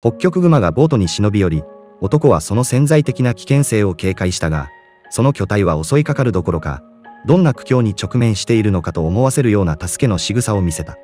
北極熊がボートに忍び寄り、男はその潜在的な危険性を警戒したが、その巨体は襲いかかるどころか、どんな苦境に直面しているのかと思わせるような助けの仕草を見せた。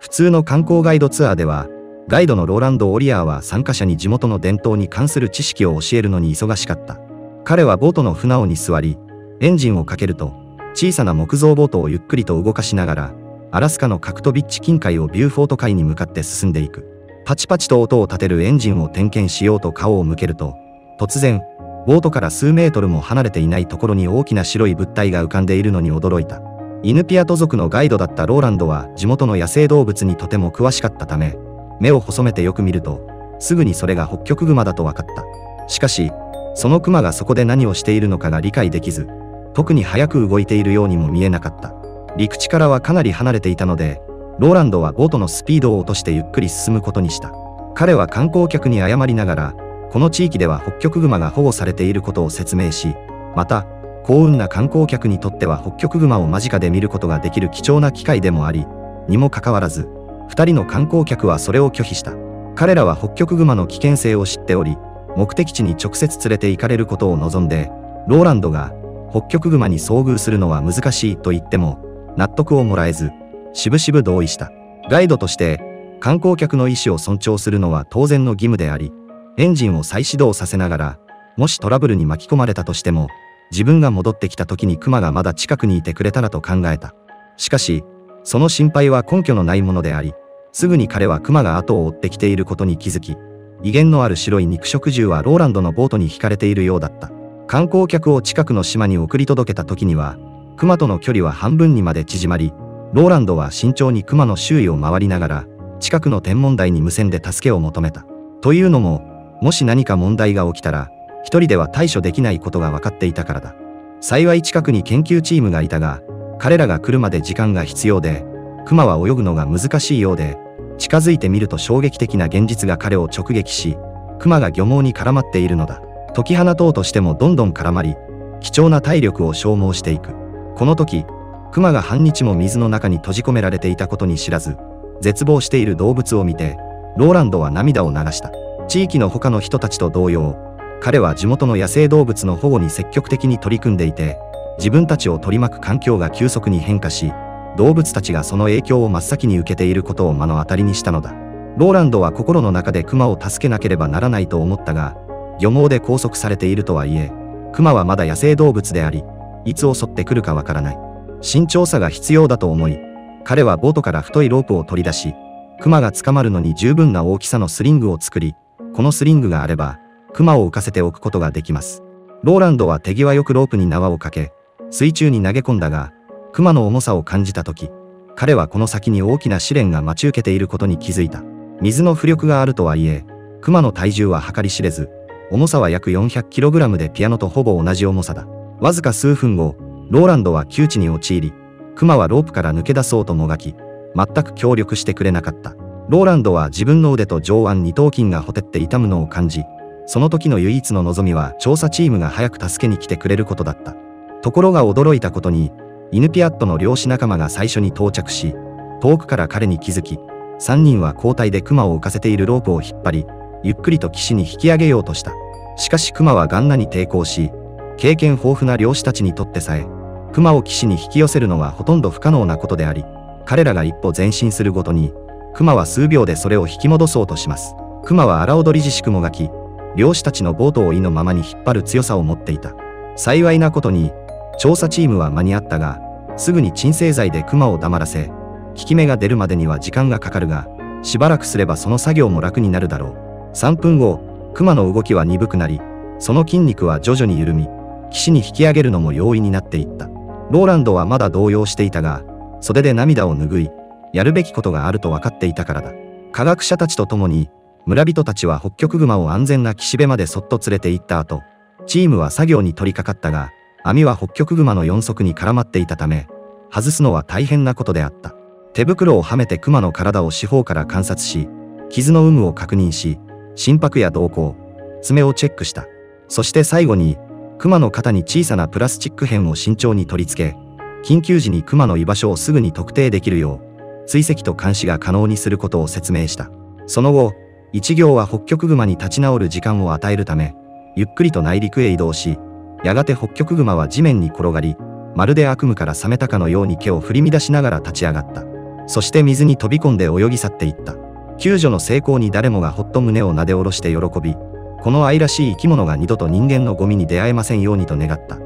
普通の観光ガイドツアーでは、ガイドのローランド・オリアーは参加者に地元の伝統に関する知識を教えるのに忙しかった。彼はボートの船尾に座り、エンジンをかけると、小さな木造ボートをゆっくりと動かしながら、アラスカのカクトビッチ近海をビューフォート海に向かって進んでいく。パチパチと音を立てるエンジンを点検しようと顔を向けると、突然、ボートから数メートルも離れていないところに大きな白い物体が浮かんでいるのに驚いた。イヌピアト族のガイドだったローランドは地元の野生動物にとても詳しかったため、目を細めてよく見ると、すぐにそれが北極熊だと分かった。しかし、その熊がそこで何をしているのかが理解できず、特に早く動いているようにも見えなかった。陸地からはかなり離れていたので、ローランドはボートのスピードを落としてゆっくり進むことにした。彼は観光客に謝りながら、この地域では北極熊が保護されていることを説明し、また、幸運な観光客にとっては北極熊を間近で見ることができる貴重な機会でもあり、にもかかわらず、二人の観光客はそれを拒否した。彼らは北極熊の危険性を知っており、目的地に直接連れて行かれることを望んで、ローランドが北極熊に遭遇するのは難しいと言っても、納得をもらえず、しぶしぶ同意した。ガイドとして、観光客の意思を尊重するのは当然の義務であり、エンジンを再始動させながら、もしトラブルに巻き込まれたとしても、自分が戻ってきた時にクマがまだ近くにいてくれたらと考えた。しかし、その心配は根拠のないものであり、すぐに彼はクマが後を追ってきていることに気づき、威厳のある白い肉食獣はローランドのボートに惹かれているようだった。観光客を近くの島に送り届けた時には、クマとの距離は半分にまで縮まり、ローランドは慎重にクマの周囲を回りながら、近くの天文台に無線で助けを求めた。というのも、もし何か問題が起きたら、一人では対処できないことが分かっていたからだ。幸い近くに研究チームがいたが、彼らが来るまで時間が必要で、クマは泳ぐのが難しいようで、近づいてみると衝撃的な現実が彼を直撃し、クマが漁網に絡まっているのだ。解き放とうとしてもどんどん絡まり、貴重な体力を消耗していく。この時、クマが半日も水の中に閉じ込められていたことに知らず、絶望している動物を見て、ローランドは涙を流した。地域の他の人たちと同様、彼は地元の野生動物の保護に積極的に取り組んでいて、自分たちを取り巻く環境が急速に変化し、動物たちがその影響を真っ先に受けていることを目の当たりにしたのだ。ローランドは心の中でクマを助けなければならないと思ったが、漁網で拘束されているとはいえ、クマはまだ野生動物であり、いつ襲ってくるかわからない。慎重さが必要だと思い、彼はボートから太いロープを取り出し、クマが捕まるのに十分な大きさのスリングを作り、このスリングがあれば、クマを浮かせておくことができます。ローランドは手際よくロープに縄をかけ、水中に投げ込んだが、クマの重さを感じた時、彼はこの先に大きな試練が待ち受けていることに気づいた。水の浮力があるとはいえ、クマの体重は計り知れず、重さは約 400kg でピアノとほぼ同じ重さだ。わずか数分後、ローランドは窮地に陥り、クマはロープから抜け出そうともがき、全く協力してくれなかった。ローランドは自分の腕と上腕二頭筋がほてって痛むのを感じ、その時の唯一の望みは調査チームが早く助けに来てくれることだった。ところが驚いたことに、イヌピアットの漁師仲間が最初に到着し、遠くから彼に気づき、3人は交代でクマを浮かせているロープを引っ張り、ゆっくりと岸に引き上げようとした。しかしクマはガンナに抵抗し、経験豊富な漁師たちにとってさえ、クマを岸に引き寄せるのはほとんど不可能なことであり、彼らが一歩前進するごとに、クマは数秒でそれを引き戻そうとします。クマは荒踊り自粛もがき、漁師たちのボートを意のままに引っ張る強さを持っていた。幸いなことに、調査チームは間に合ったが、すぐに鎮静剤でクマを黙らせ、効き目が出るまでには時間がかかるが、しばらくすればその作業も楽になるだろう。3分後、クマの動きは鈍くなり、その筋肉は徐々に緩み、岸に引き上げるのも容易になっていった。ローランドはまだ動揺していたが、袖で涙を拭い、やるべきことがあると分かっていたからだ。科学者たちと共に、村人たちは北極熊を安全な岸辺までそっと連れて行った後、チームは作業に取り掛かったが、網は北極熊の四足に絡まっていたため、外すのは大変なことであった。手袋をはめて熊の体を四方から観察し、傷の有無を確認し、心拍や動向、爪をチェックした。そして最後に、熊の肩に小さなプラスチック片を慎重に取り付け、緊急時に熊の居場所をすぐに特定できるよう、追跡と監視が可能にすることを説明した。その後、一行は北極熊に立ち直る時間を与えるため、ゆっくりと内陸へ移動し、やがて北極熊は地面に転がり、まるで悪夢から覚めたかのように毛を振り乱しながら立ち上がった。そして水に飛び込んで泳ぎ去っていった。救助の成功に誰もがほっと胸をなで下ろして喜び、この愛らしい生き物が二度と人間のゴミに出会えませんようにと願った。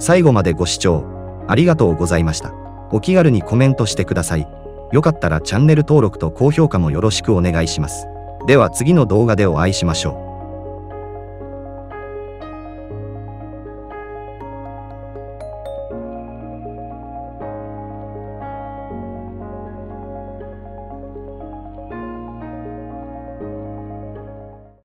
最後までご視聴、ありがとうございました。お気軽にコメントしてください。よかったらチャンネル登録と高評価もよろしくお願いします。では次の動画でお会いしましょう。